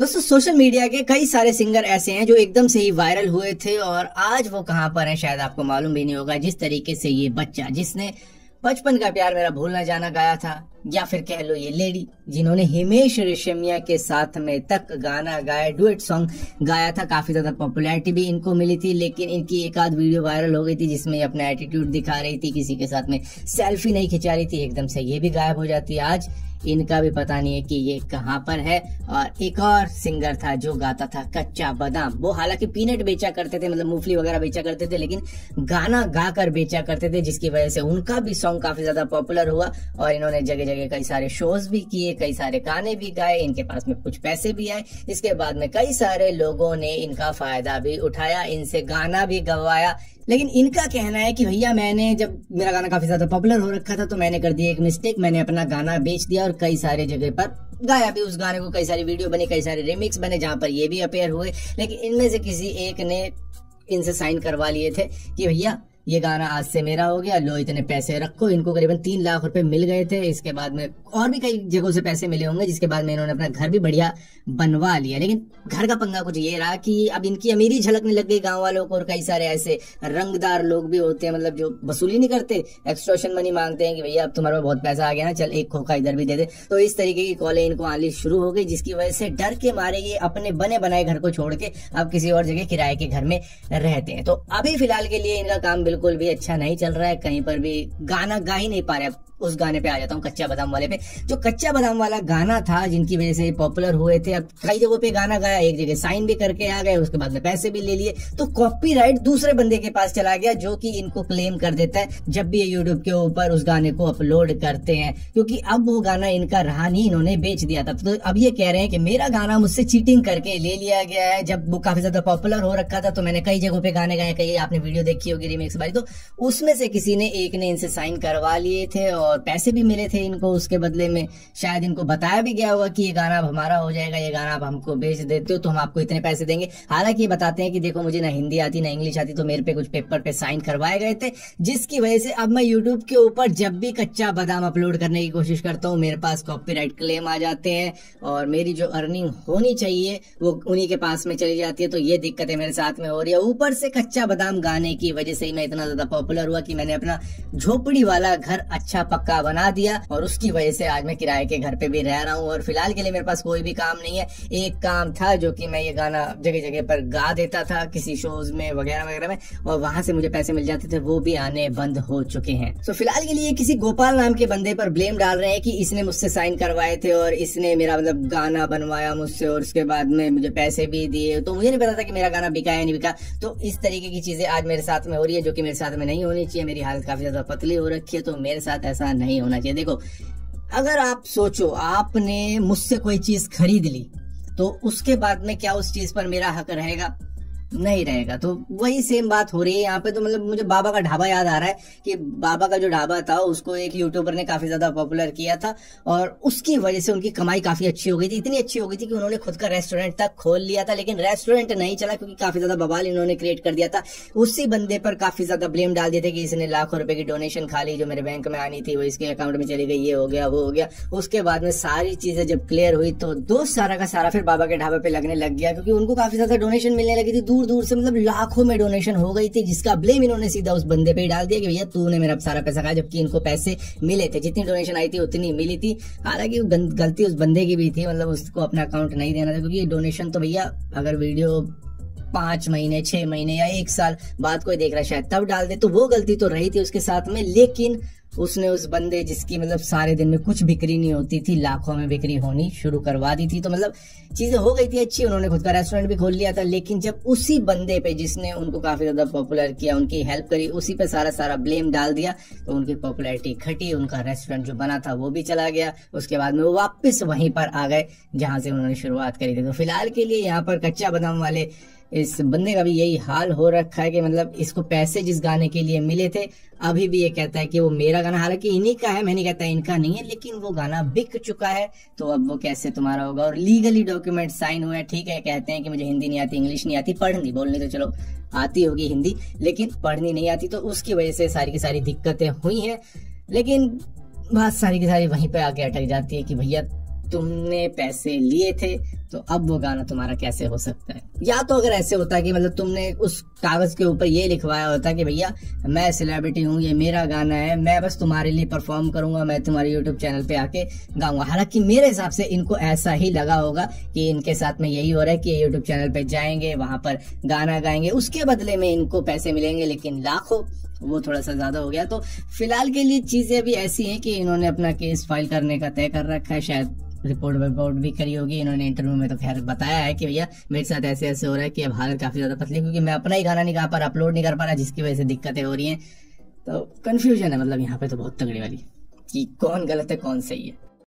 दोस्तों social media के कई सारे सिंगर ऐसे हैं जो एकदम से ही वायरल हुए थे और आज वो कहाँ पर हैं, शायद आपको मालूम भी नहीं होगा, जिस तरीके से ये बच्चा, जिसने बचपन का प्यार मेरा भूलना जाना गाया था। या फिर कह लो ये लेडी, जिन्होंने हिमेश रेशमिया के साथ में तक गाना गाया, डुएट सॉन्ग गाया था, काफ़ी ज़्यादा पॉपुलैरिटी भी इनको मिली थी, लेकिन इनकी एक आध वीडियो वायरल हो गई थी, जिसमें अपना एटीट्यूड दिखा रही थी, किसी के साथ में सेल्फी नहीं खिंचा रही थी, एकदम से ये भी गायब हो जाती है आज। इनका भी पता नहीं है कि ये कहाँ पर है, और एक और सिंगर था जो गाता था, कच्चा बादाम। वो हालाँकि पीनट बेचा करते थे मतलब मूंगफली वगैरह बेचा करते थे, लेकिन गाना गा कर बेचा करते थे, जिसकी वजह से उनका भी सॉन्ग काफ़ी ज़्यादा पॉपुलर हुआ, और इन्होंने जगह जगह कई सारे शोज़ भी किए, कई सारे गाने भी गाए, इनके पास में कुछ पैसे भी आए। इसके बाद में कई सारे लोगों ने इनका फ़ायदा भी उठाया, इनसे गाना भी गवाया। लेकिन इनका कहना है कि भैया, मैंने जब मेरा गाना काफ़ी ज़्यादा पॉपुलर हो रखा था तो मैंने कर दिया एक मिस्टेक मैंने अपना गाना बेच दिया और कई सारे जगह पर गाया भी। उस गाने को कई सारी वीडियो बनी, कई सारे रिमिक्स बने, जहाँ पर ये भी अपेयर हुए। लेकिन इनमें से किसी एक ने इनसे साइन करवा लिए थे कि भैया ये गाना आज से मेरा हो गया। लो, इतने पैसे रखो। इनको करीबन तीन लाख रुपए मिल गए थे। इसके बाद में और भी कई जगहों से पैसे मिले होंगे, जिसके बाद में इन्होंने अपना घर भी बढ़िया बनवा लिया। लेकिन घर का पंगा कुछ ये रहा कि अब इनकी अमीरी झलकने लग गई गाँव वालों को, और कई सारे ऐसे रंगदार लोग भी होते हैं मतलब जो वसूली नहीं करते एक्सट्रोशन मनी मांगते हैं कि भैया, अब तुम्हारे बहुत पैसा आ गया ना, चल एक खोखा इधर भी दे दे। तो इस तरीके की कॉलें इनको आनी शुरू हो गई, जिसकी वजह से डर के मारे ये अपने बने बनाए घर को छोड़ के अब किसी और जगह किराए के घर में रहते हैं। तो अभी फ़िलहाल के लिए इनका काम बिल्कुल भी अच्छा नहीं चल रहा है, कहीं पर भी गाना गा ही नहीं पा रहे। उस गाने पे आ जाता हूँ, कच्चा बादाम वाले पे। जो कच्चा बादाम वाला गाना था, जिनकी वजह से पॉपुलर हुए थे, अब कई जगहों पे गाना गाया, एक जगह साइन भी करके आ गए, उसके बाद में पैसे भी ले लिए। तो कॉपीराइट दूसरे बंदे के पास चला गया, जो कि इनको क्लेम कर देता है। जब भी ये यूट्यूब के ऊपर उस गाने को अपलोड करते हैं, क्योंकि अब वो गाना इनका रहा नहीं, इन्होंने बेच दिया था। तो अब ये कह रहे हैं कि मेरा गाना मुझसे चीटिंग करके ले लिया गया है। जब वो काफ़ी ज़्यादा पॉपुलर हो रखा था तो मैंने कई जगहों पे गाने गाए, कई आपने वीडियो देखी होगी रिमिक्स वाली। तो उसमें से किसी ने, एक ने इनसे साइन करवा लिए थे, और पैसे भी मिले थे इनको उसके बदले में। शायद इनको बताया भी गया होगा कि ये गाना अब हमारा हो जाएगा, ये गाना अब हमको बेच देते हो तो हम आपको इतने पैसे देंगे। हालाँकि ये बताते हैं कि देखो, मुझे ना हिंदी आती, ना इंग्लिश आती तो मेरे पे कुछ पेपर पे साइन करवाए गए थे, जिसकी वजह से अब मैं यूट्यूब के ऊपर जब भी कच्चा बादाम अपलोड करने की कोशिश करता हूँ, मेरे पास कॉपीराइट क्लेम आ जाते हैं और मेरी जो अर्निंग होनी चाहिए, वो उन्हीं के पास में चली जाती है। तो ये दिक्कतें मेरे साथ में हो रही है। ऊपर से कच्चा बादाम गाने की वजह से ही मैं इतना ज़्यादा पॉपुलर हुआ कि मैंने अपना झोपड़ी वाला घर अच्छा पक्का बना दिया और उसकी वजह से आज मैं किराए के घर पे भी रह रहा हूँ। और फ़िलहाल के लिए मेरे पास कोई भी काम नहीं है। एक काम था जो कि मैं ये गाना जगह जगह पर गा देता था किसी शोज़ में वगैरह वगैरह में, और वहाँ से मुझे पैसे मिल जाते थे, वो भी आने बंद हो चुके हैं। तो फ़िलहाल के लिए किसी गोपाल नाम के बंदे पर ब्लेम डाल रहे हैं कि इसने मुझसे साइन करवाए थे और इसने मेरा मतलब गाना बनवाया मुझसे और उसके बाद में मुझे पैसे भी दिए। तो मुझे नहीं पता था कि मेरा गाना बिका या नहीं बिका। तो इस तरीके की चीज़ें आज मेरे साथ में हो रही है, जो कि मेरे साथ में नहीं होनी चाहिए। मेरी हालत काफ़ी ज़्यादा पतली हो रखी है तो मेरे साथ ऐसा नहीं होना चाहिए। देखो, अगर आप सोचो, आपने मुझसे कोई चीज़ खरीद ली तो उसके बाद में क्या उस चीज़ पर मेरा हक रहेगा? नहीं रहेगा। तो वही सेम बात हो रही है। यहाँ पे तो मतलब मुझे बाबा का ढाबा याद आ रहा है कि बाबा का जो ढाबा था, उसको एक यूट्यूबर ने काफ़ी ज़्यादा पॉपुलर किया था और उसकी वजह से उनकी कमाई काफ़ी अच्छी हो गई थी। इतनी अच्छी हो गई थी कि उन्होंने खुद का रेस्टोरेंट तक खोल लिया था, लेकिन रेस्टोरेंट नहीं चला क्योंकि काफ़ी ज़्यादा बवाल इन्होंने क्रिएट कर दिया था। उसी बंदे पर काफ़ी ज़्यादा ब्लेम डाल दिए थे कि इसने लाखों रुपए की डोनेशन खा ली, जो मेरे बैंक में आनी थी, वो इसके अकाउंट में चली गई, ये हो गया, वो हो गया। उसके बाद में सारी चीज़ें जब क्लियर हुई तो दोस्त सारा का सारा फिर बाबा के ढाबे पे लगने लग गया, क्योंकि उनको काफ़ी ज़्यादा डोनेशन मिलने लगी थी। दूर दूर से मतलब लाखों में डोनेशन हो गई थी, जिसका ब्लेम इन्होंने सीधा उस बंदे पे डाल दिया कि भैया तू ने मेरा सारा पैसा खाया, जबकि इनको पैसे मिले थे। जितनी डोनेशन आई थी, उतनी मिली थी। हालाँकि गलती उस बंदे की भी थी मतलब उसको अपना अकाउंट नहीं देना था, क्योंकि डोनेशन तो भैया, अगर वीडियो पाँच महीने, छह महीने या एक साल बाद कोई देख रहा शायद तब डाल दे। तो वो गलती तो रही थी उसके साथ में, लेकिन उसने उस बंदे जिसकी मतलब सारे दिन में कुछ बिक्री नहीं होती थी, लाखों में बिक्री होनी शुरू करवा दी थी। तो मतलब चीज़ें हो गई थी अच्छी, उन्होंने खुद का रेस्टोरेंट भी खोल लिया था, लेकिन जब उसी बंदे पे जिसने उनको काफ़ी ज़्यादा पॉपुलर किया, उनकी हेल्प करी, उसी पे सारा सारा ब्लेम डाल दिया तो उनकी पॉपुलैरिटी घटी, उनका रेस्टोरेंट जो बना था वो भी चला गया। उसके बाद में वो वापस वहीं पर आ गए, जहाँ से उन्होंने शुरुआत करी थी। तो फ़िलहाल के लिए यहाँ पर कच्चा बादाम वाले इस बंदे का भी यही हाल हो रखा है कि मतलब इसको पैसे जिस गाने के लिए मिले थे, अभी भी ये कहता है कि वो मेरा गाना, हालाँकि इन्हीं का है मैं नहीं कहता इनका नहीं है, लेकिन वो गाना बिक चुका है तो अब वो कैसे तुम्हारा होगा? और लीगली डॉक्यूमेंट साइन हुआ है, ठीक है, कहते हैं कि मुझे हिंदी नहीं आती इंग्लिश नहीं आती, पढ़नी, बोलनी तो चलो, आती होगी हिंदी, लेकिन पढ़नी नहीं आती तो उसकी वजह से सारी की सारी दिक्कतें हुई हैं, लेकिन बात सारी की सारी वहीं पे आके अटक जाती है कि भैया तुमने पैसे लिए थे तो अब वो गाना तुम्हारा कैसे हो सकता है? या तो अगर ऐसे होता कि मतलब तुमने उस कागज़ के ऊपर ये लिखवाया होता कि भैया, मैं सेलिब्रिटी हूँ, ये मेरा गाना है, मैं बस तुम्हारे लिए परफॉर्म करूँगा, मैं तुम्हारे यूट्यूब चैनल पे आके गाऊँगा। हालाँकि मेरे हिसाब से इनको ऐसा ही लगा होगा कि इनके साथ में यही हो रहा है कि यूट्यूब चैनल पे जाएँगे, वहाँ पर गाना गाएँगे। उसके बदले में इनको पैसे मिलेंगे, लेकिन लाखों, वो थोड़ा सा ज़्यादा हो गया। तो फ़िलहाल के लिए चीज़ें अभी ऐसी हैं कि इन्होंने अपना केस फ़ाइल करने का तय कर रखा है, शायद रिपोर्ट विपोर्ट भी करी होगी। इन्होंने इंटरव्यू में तो खैर बताया है कि भैया, मेरे साथ ऐसे ऐसे हो रहा है कि अब हालत काफ़ी ज़्यादा पतली क्योंकि मैं अपना ही गाना नहीं गा पा रहा अपलोड नहीं कर पा रहा, जिसकी वजह से दिक्कतें हो रही हैं। तो कंफ्यूजन है मतलब यहाँ पे तो बहुत तगड़ी वाली कि कौन गलत है, कौन सही है।